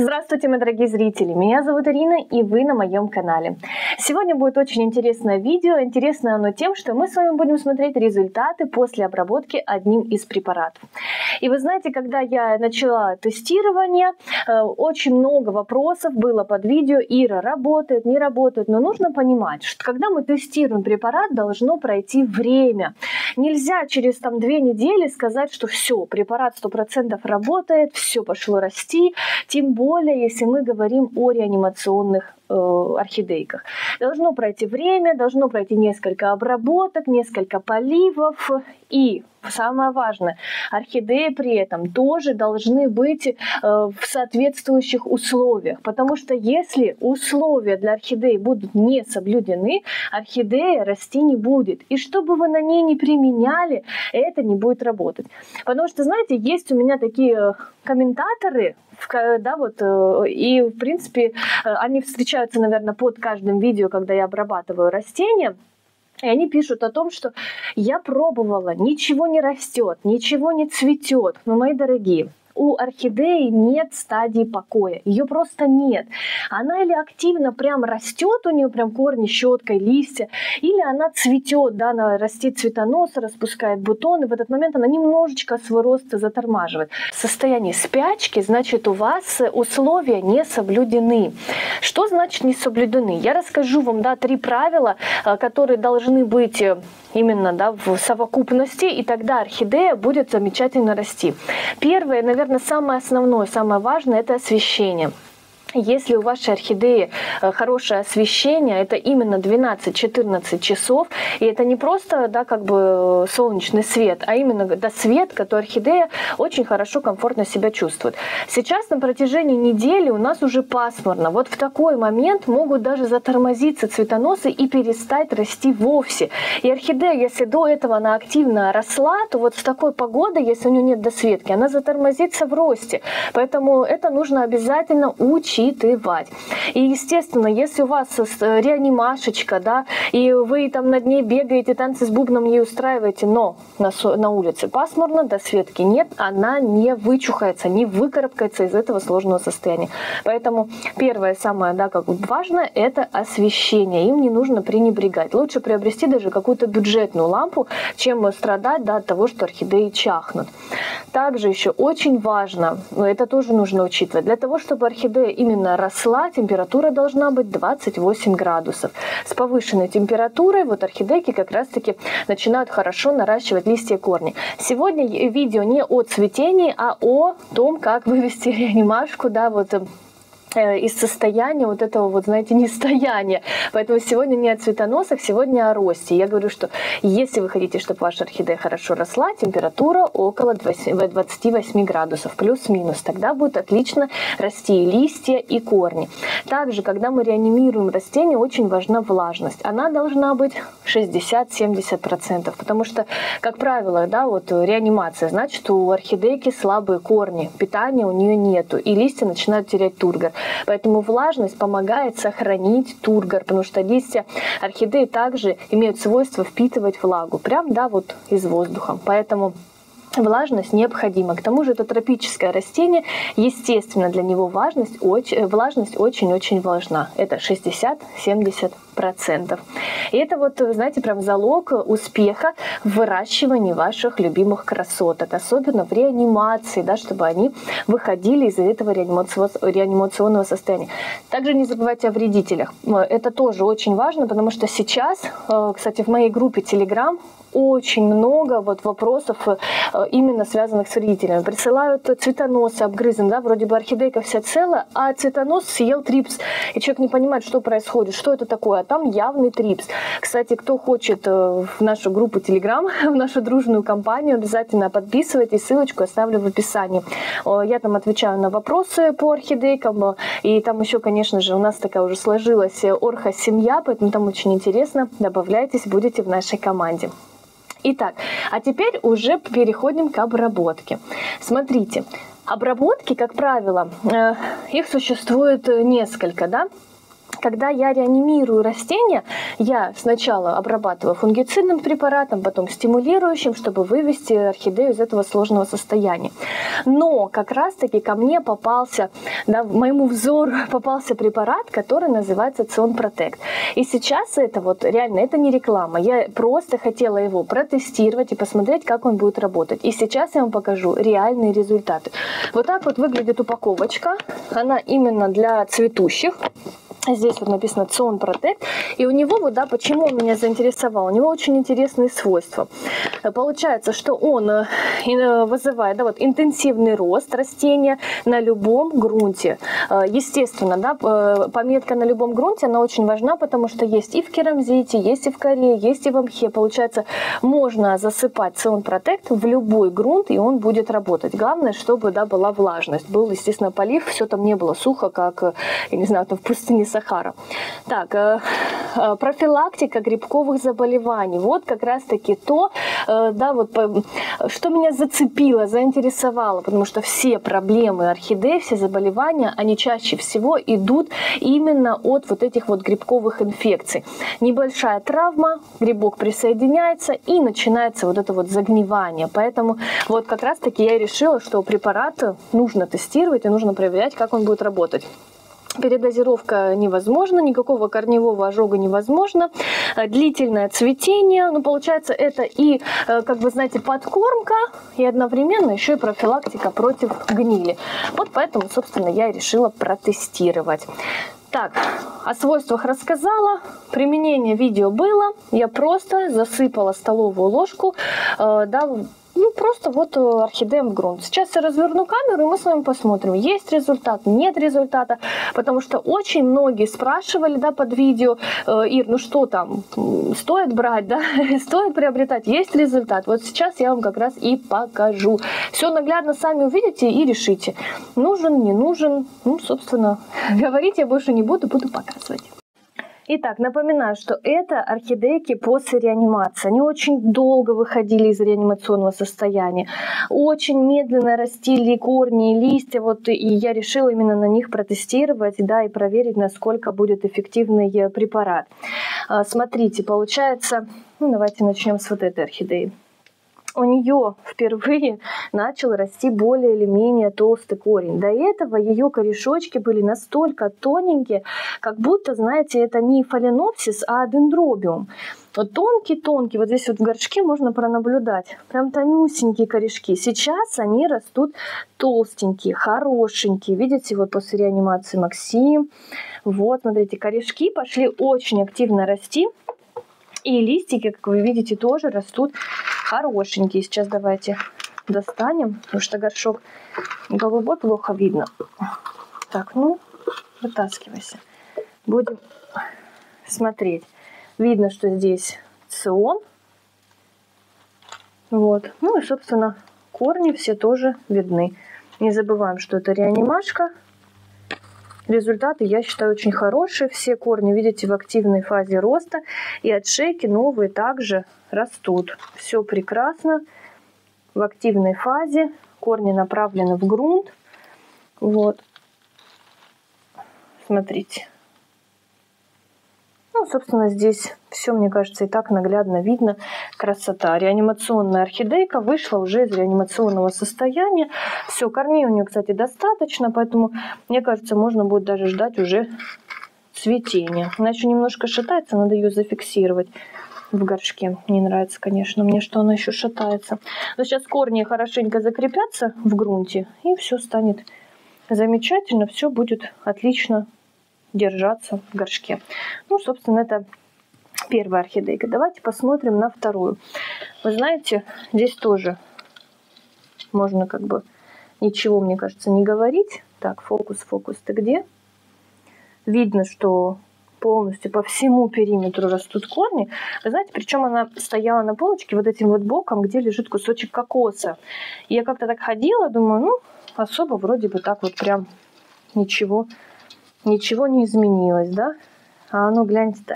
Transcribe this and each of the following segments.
Здравствуйте, мои дорогие зрители! Меня зовут Ирина, и вы на моем канале. Сегодня будет очень интересное видео. Интересно оно тем, что мы с вами будем смотреть результаты после обработки одним из препаратов. И вы знаете, когда я начала тестирование, э, очень много вопросов было под видео. Ира, работает, не работает. Но нужно понимать, что когда мы тестируем препарат, должно пройти время. Нельзя через там две недели сказать, что все, препарат 100% работает, все пошло расти. Тем более более, если мы говорим о реанимационных орхидейках. Должно пройти время, должно пройти несколько обработок, несколько поливов и самое важное, орхидеи при этом тоже должны быть э, в соответствующих условиях, потому что если условия для орхидеи будут не соблюдены, орхидея расти не будет. И что бы вы на ней не применяли, это не будет работать. Потому что, знаете, есть у меня такие комментаторы, да, вот, э, и, в принципе, э, они встречаются, наверное, под каждым видео, когда я обрабатываю растения, и они пишут о том, что я пробовала, ничего не растет, ничего не цветет. Но, мои дорогие, у орхидеи нет стадии покоя. Ее просто нет. Она или активно прям растет, у нее прям корни щеткой, листья, или она цветет, да, она растит цветоносы, распускает бутоны. В этот момент она немножечко свой рост затормаживает. В состоянии спячки, значит, у вас условия не соблюдены. Что значит не соблюдены? Я расскажу вам, да, три правила, э, которые должны быть э, именно да, в совокупности, и тогда орхидея будет замечательно расти. Первое, наверное, самое основное, самое важное – это освещение. Если у вашей орхидеи э, хорошее освещение, это именно 12-14 часов, и это не просто да, как бы солнечный свет, а именно да, свет, который орхидея очень хорошо, комфортно себя чувствует. Сейчас на протяжении недели у нас уже пасмурно. Вот в такой момент могут даже затормозиться цветоносы и перестать расти вовсе. И орхидея, если до этого она активно росла, то вот в такой погодой, если у нее нет досветки, она затормозится в росте. Поэтому это нужно обязательно учить учитывать. И, естественно, если у вас реанимашечка, да, и вы там над ней бегаете, танцы с бубном ей устраиваете, но на, на улице пасмурно, до светки нет, она не вычухается, не выкарабкается из этого сложного состояния. Поэтому первое, самое, да, как важно, это освещение. Им не нужно пренебрегать. Лучше приобрести даже какую-то бюджетную лампу, чем страдать да, от того, что орхидеи чахнут. Также еще очень важно, это тоже нужно учитывать, для того, чтобы орхидея именно росла, температура должна быть 28 градусов. С повышенной температурой вот орхидейки как раз-таки начинают хорошо наращивать листья и корни. Сегодня видео не о цветении, а о том, как вывести реанимашку, да, вот Э, из состояния вот этого вот, знаете, нестояния. Поэтому сегодня не о цветоносах, сегодня о росте. Я говорю, что если вы хотите, чтобы ваша орхидея хорошо росла, температура около 28 градусов, плюс-минус. Тогда будет отлично расти и листья, и корни. Также, когда мы реанимируем растение, очень важна влажность. Она должна быть 60-70%, потому что, как правило, да, вот реанимация, значит, у орхидейки слабые корни, питания у нее нету, и листья начинают терять тургор. Поэтому влажность помогает сохранить тургор, потому что листья орхидеи также имеют свойство впитывать влагу, прям, да, вот из воздуха. Поэтому Влажность необходима. К тому же это тропическое растение, естественно, для него важность, очень, влажность очень-очень важна. Это 60-70%. И это вот, знаете, прям залог успеха в выращивании ваших любимых красоток, особенно в реанимации, да, чтобы они выходили из этого реанимационного состояния. Также не забывайте о вредителях. Это тоже очень важно, потому что сейчас, э, кстати, в моей группе Telegram очень много вот вопросов э, именно связанных с вредителями. Присылают цветоносы обгрызен, да, вроде бы орхидейка вся целая, а цветонос съел трипс. И человек не понимает, что происходит, что это такое, а там явный трипс. Кстати, кто хочет э, в нашу группу Telegram, в нашу дружную компанию, обязательно подписывайтесь, ссылочку оставлю в описании. Я там отвечаю на вопросы по орхидейкам, и там еще, конечно же, у нас такая уже сложилась орха-семья, поэтому там очень интересно. Добавляйтесь, будете в нашей команде. Итак, а теперь уже переходим к обработке. Смотрите, обработки, как правило, э, их существует несколько, да? Когда я реанимирую растения, я сначала обрабатываю фунгицидным препаратом, потом стимулирующим, чтобы вывести орхидею из этого сложного состояния. Но как раз-таки ко мне попался, да, моему взору попался препарат, который называется Цион Протект. И сейчас это вот реально, это не реклама. Я просто хотела его протестировать и посмотреть, как он будет работать. И сейчас я вам покажу реальные результаты. Вот так вот выглядит упаковочка. Она именно для цветущих. Здесь вот написано Цион Протект. И у него, вот, да, почему он меня заинтересовал? У него очень интересные свойства. Получается, что он э, э, вызывает да, вот, интенсивный рост растения на любом грунте. Э, естественно, да, пометка на любом грунте, она очень важна, потому что есть и в керамзите, есть и в коре, есть и в мхе. Получается, можно засыпать Цион Протект в любой грунт, и он будет работать. Главное, чтобы да, была влажность. Был, естественно, полив, все там не было сухо, как, я не знаю, там в пустыне Сахара. Так, э, э, профилактика грибковых заболеваний. Вот как раз-таки то, э, да, вот, что меня зацепило, заинтересовало, потому что все проблемы орхидей, все заболевания, они чаще всего идут именно от вот этих вот грибковых инфекций. Небольшая травма, грибок присоединяется и начинается вот это вот загнивание. Поэтому вот как раз-таки я решила, что препарат нужно тестировать и нужно проверять, как он будет работать. Передозировка невозможна, никакого корневого ожога невозможно. Э, длительное цветение, ну, получается, это и, э, как вы знаете, подкормка, и одновременно еще и профилактика против гнили. Вот поэтому, собственно, я и решила протестировать. Так, о свойствах рассказала, применение видео было, я просто засыпала столовую ложку, э, да, ну, просто вот э, орхидеям в грунт. Сейчас я разверну камеру, и мы с вами посмотрим, есть результат, нет результата. Потому что очень многие спрашивали, да, под видео, э, Ир, ну что там, стоит брать, да, стоит приобретать, есть результат. Вот сейчас я вам как раз и покажу. Все наглядно сами увидите и решите, нужен, не нужен. Ну, собственно, говорить я больше не буду, буду показывать. Итак, напоминаю, что это орхидейки после реанимации. Они очень долго выходили из реанимационного состояния, очень медленно растили корни и листья, вот, и я решила именно на них протестировать, да, и проверить, насколько будет эффективный э, препарат. А, смотрите, получается, ну, давайте начнем с вот этой орхидеи у нее впервые начал расти более или менее толстый корень. До этого ее корешочки были настолько тоненькие, как будто, знаете, это не фаленопсис, а дендробиум. Вот тонкий-тонкий, вот здесь вот в горшке можно пронаблюдать, прям тонюсенькие корешки. Сейчас они растут толстенькие, хорошенькие. Видите, вот после реанимации Максим. Вот, смотрите, корешки пошли очень активно расти. И листики, как вы видите, тоже растут хорошенькие. Сейчас давайте достанем, потому что горшок голубой плохо видно. Так, ну, вытаскивайся. Будем смотреть. Видно, что здесь цион. Вот. Ну и, собственно, корни все тоже видны. Не забываем, что это реанимашка. Результаты, я считаю, очень хорошие. Все корни, видите, в активной фазе роста. И от шейки новые также растут. Все прекрасно. В активной фазе. Корни направлены в грунт. Вот. Смотрите. Ну, собственно, здесь все, мне кажется, и так наглядно видно. Красота. Реанимационная орхидейка вышла уже из реанимационного состояния. Все, корней у нее, кстати, достаточно, поэтому, мне кажется, можно будет даже ждать уже цветения. Она еще немножко шатается, надо ее зафиксировать в горшке. Не нравится, конечно, мне, что она еще шатается. Но сейчас корни хорошенько закрепятся в грунте, и все станет замечательно, все будет отлично держаться в горшке. Ну, собственно, это первая орхидейка. Давайте посмотрим на вторую. Вы знаете, здесь тоже можно как бы ничего, мне кажется, не говорить. Так, фокус, фокус, ты где? Видно, что полностью по всему периметру растут корни. Вы знаете, причем она стояла на полочке вот этим вот боком, где лежит кусочек кокоса. И я как-то так ходила, думаю, ну, особо вроде бы так вот прям ничего ничего не изменилось, да? А ну гляньте-то,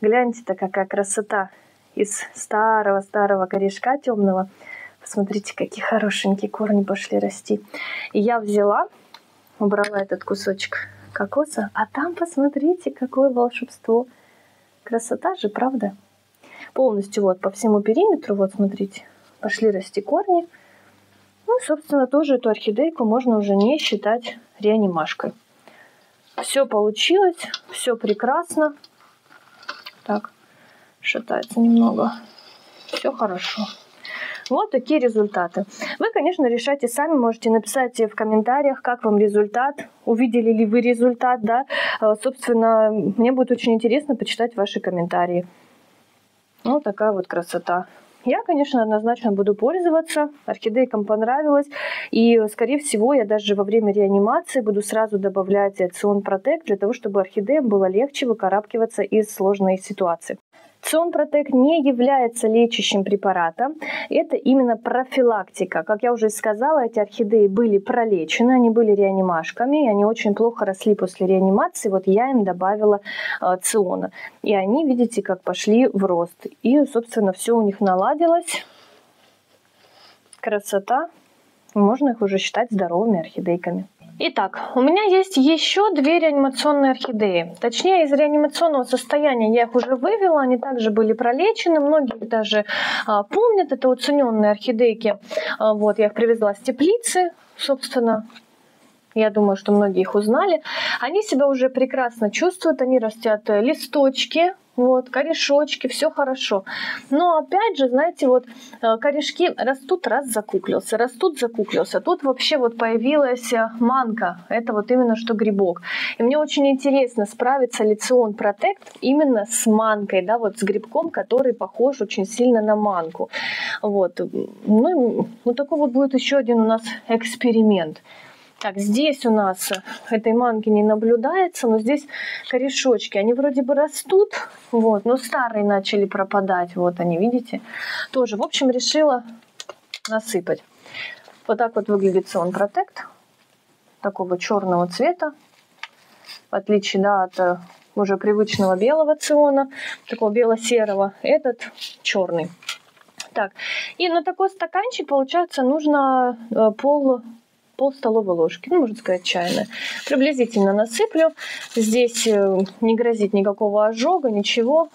гляньте-то, какая красота из старого-старого корешка темного. Посмотрите, какие хорошенькие корни пошли расти. И я взяла, убрала этот кусочек кокоса. А там посмотрите, какое волшебство. Красота же, правда? Полностью вот по всему периметру, вот смотрите, пошли расти корни. Ну, собственно, тоже эту орхидейку можно уже не считать реанимашкой. Все получилось, все прекрасно. Так, шатается немного. Все хорошо. Вот такие результаты. Вы, конечно, решайте сами, можете написать в комментариях, как вам результат, увидели ли вы результат, да. Э, собственно, мне будет очень интересно почитать ваши комментарии. Вот такая вот красота. Я, конечно, однозначно буду пользоваться. Орхидейкам понравилось. И, скорее всего, я даже во время реанимации буду сразу добавлять Цион Протек для того, чтобы орхидеям было легче выкарабкиваться из сложной ситуации. Ционпротек не является лечащим препаратом, это именно профилактика. Как я уже сказала, эти орхидеи были пролечены, они были реанимашками, и они очень плохо росли после реанимации. Вот я им добавила э, циона. И они, видите, как пошли в рост. И, собственно, все у них наладилось. Красота. Можно их уже считать здоровыми орхидейками. Итак, у меня есть еще две реанимационные орхидеи. Точнее, из реанимационного состояния я их уже вывела, они также были пролечены, многие даже а, помнят, это уцененные орхидейки. А, вот, я их привезла с теплицы, собственно, я думаю, что многие их узнали. Они себя уже прекрасно чувствуют, они растят э, листочки, вот, корешочки, все хорошо. Но опять же, знаете, вот э, корешки растут, раз закуклился, растут, закуклился. Тут вообще вот появилась э, манка, это вот именно что грибок. И мне очень интересно, справится ли Цион Протект именно с манкой, да, вот с грибком, который похож очень сильно на манку. Вот, ну, вот такой вот будет еще один у нас эксперимент. Так, здесь у нас этой манки не наблюдается, но здесь корешочки, они вроде бы растут, вот, но старые начали пропадать, вот они, видите, тоже. В общем, решила насыпать. Вот так вот выглядит Сон Протект, такого черного цвета, в отличие да, от э, уже привычного белого циона, такого бело-серого, этот черный. Так, и на такой стаканчик, получается, нужно э, пол пол столовой ложки, ну, можно сказать, чайная. Приблизительно насыплю. Здесь э, не грозит никакого ожога, ничего.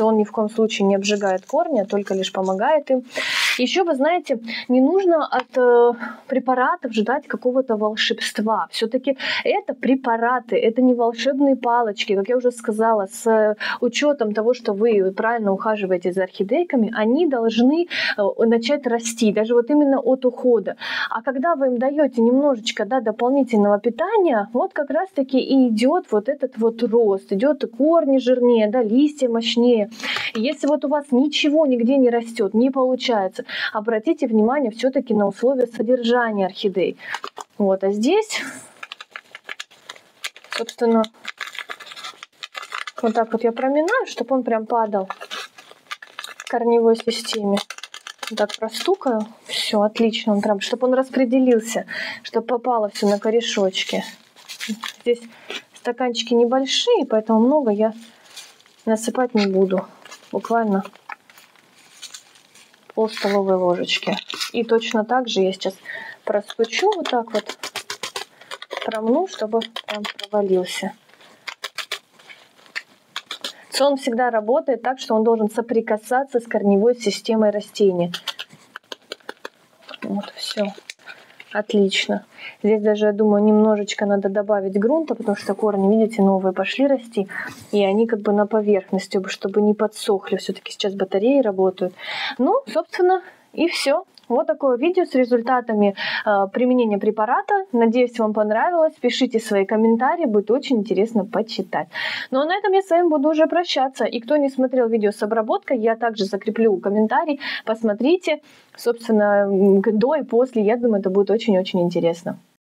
Он ни в коем случае не обжигает корни, а только лишь помогает им. Еще, вы знаете, не нужно от э, препаратов ждать какого-то волшебства. Все-таки это препараты, это не волшебные палочки. Как я уже сказала, с учетом того, что вы правильно ухаживаете за орхидейками, они должны э, начать расти, даже вот именно от ухода. А когда вы им даете немножечко да, дополнительного питания, вот как раз-таки и идет вот этот вот рост, идет корни жирнее, да, листья мощнее. Если вот у вас ничего нигде не растет, не получается, обратите внимание все-таки на условия содержания орхидей. Вот, а здесь, собственно, вот так вот я проминаю, чтобы он прям падал в корневой системе. Вот так простукаю. Все, отлично. Он прям, чтобы он распределился, чтобы попало все на корешочки. Здесь стаканчики небольшие, поэтому много я насыпать не буду. Буквально пол столовой ложечки. И точно так же я сейчас простучу вот так вот, промну, чтобы прям провалился. Сон всегда работает так, что он должен соприкасаться с корневой системой растения. Вот, все. Отлично. Здесь даже, я думаю, немножечко надо добавить грунта, потому что корни, видите, новые пошли расти, и они как бы на поверхности, чтобы не подсохли. Все-таки сейчас батареи работают. Ну, собственно, и все. Вот такое видео с результатами э, применения препарата. Надеюсь, вам понравилось. Пишите свои комментарии, будет очень интересно почитать. Ну а на этом я с вами буду уже прощаться. И кто не смотрел видео с обработкой, я также закреплю комментарий. Посмотрите, собственно, до и после. Я думаю, это будет очень-очень интересно.